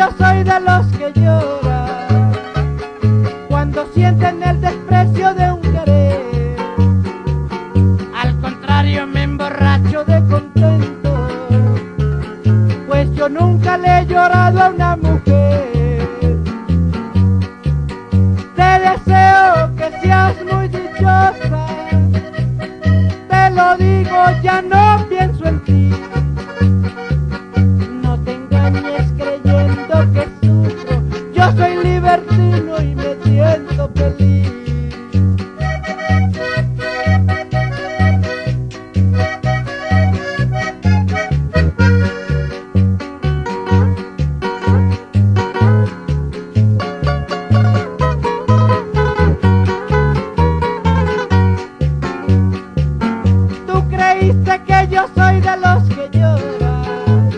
yo soy de los que lloran cuando sienten el desprecio de un querer. Al contrario, me emborracho de contento, pues yo nunca le he llorado a una mujer. Te deseo que seas muy dichosa, te lo digo, ya no pienso. Creíste que yo soy de los que lloran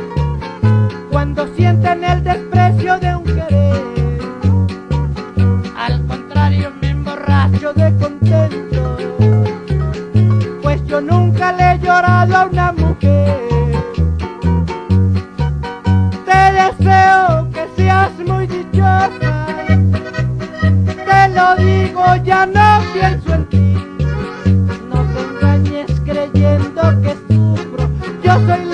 cuando sienten el desprecio de un querer. Al contrario, me emborracho de contento, pues yo nunca le he llorado a una mujer. Te deseo que seas muy dichosa, te lo digo, ya no pienso. Just say